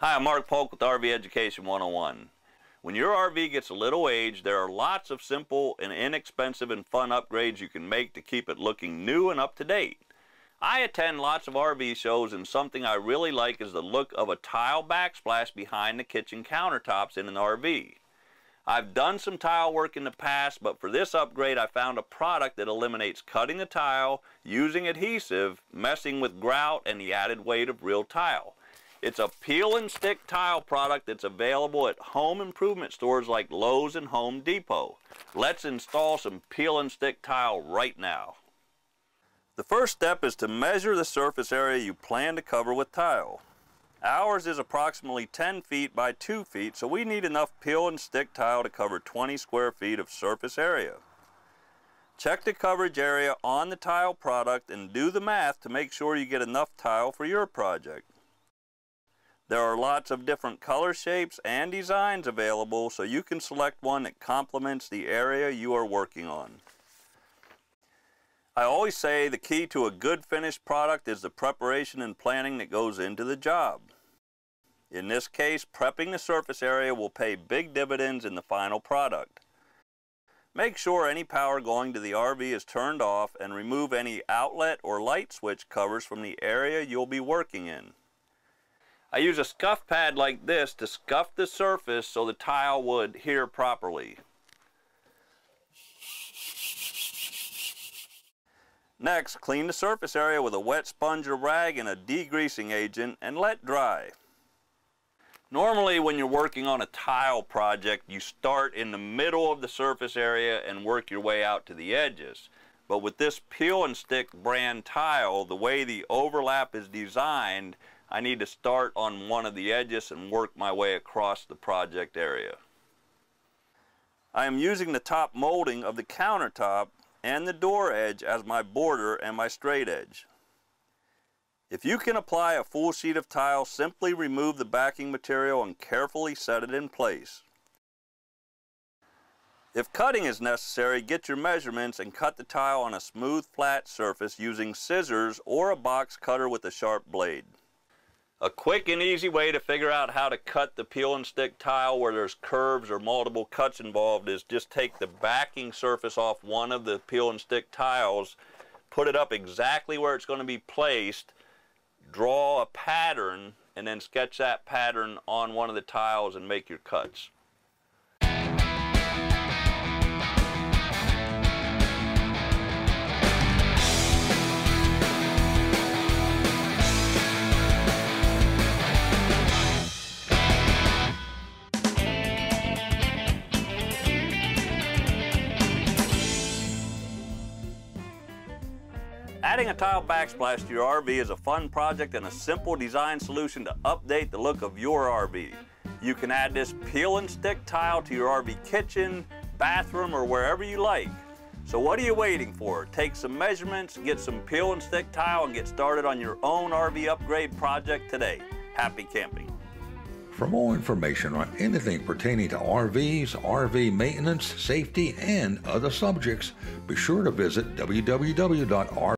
Hi, I'm Mark Polk with RV Education 101. When your RV gets a little aged, there are lots of simple and inexpensive and fun upgrades you can make to keep it looking new and up to date. I attend lots of RV shows and something I really like is the look of a tile backsplash behind the kitchen countertops in an RV. I've done some tile work in the past, but for this upgrade I found a product that eliminates cutting the tile, using adhesive, messing with grout, and the added weight of real tile. It's a peel and stick tile product that's available at home improvement stores like Lowe's and Home Depot. Let's install some peel and stick tile right now. The first step is to measure the surface area you plan to cover with tile. Ours is approximately 10 feet by 2 feet, so we need enough peel and stick tile to cover 20 square feet of surface area. Check the coverage area on the tile product and do the math to make sure you get enough tile for your project. There are lots of different color shapes and designs available so you can select one that complements the area you are working on. I always say the key to a good finished product is the preparation and planning that goes into the job. In this case, prepping the surface area will pay big dividends in the final product. Make sure any power going to the RV is turned off and remove any outlet or light switch covers from the area you'll be working in. I use a scuff pad like this to scuff the surface so the tile would adhere properly. Next, clean the surface area with a wet sponge or rag and a degreasing agent and let dry. Normally when you're working on a tile project, you start in the middle of the surface area and work your way out to the edges. But with this peel and stick brand tile, the way the overlap is designed, I need to start on one of the edges and work my way across the project area. I am using the top molding of the countertop and the door edge as my border and my straight edge. If you can apply a full sheet of tile, simply remove the backing material and carefully set it in place. If cutting is necessary, get your measurements and cut the tile on a smooth flat surface using scissors or a box cutter with a sharp blade. A quick and easy way to figure out how to cut the peel and stick tile where there's curves or multiple cuts involved is just take the backing surface off one of the peel and stick tiles, put it up exactly where it's going to be placed, draw a pattern, and then sketch that pattern on one of the tiles and make your cuts. Adding a tile backsplash to your RV is a fun project and a simple design solution to update the look of your RV. You can add this peel and stick tile to your RV kitchen, bathroom, or wherever you like. So what are you waiting for? Take some measurements, get some peel and stick tile, and get started on your own RV upgrade project today. Happy camping. For more information on anything pertaining to RVs, RV maintenance, safety, and other subjects, be sure to visit www.rv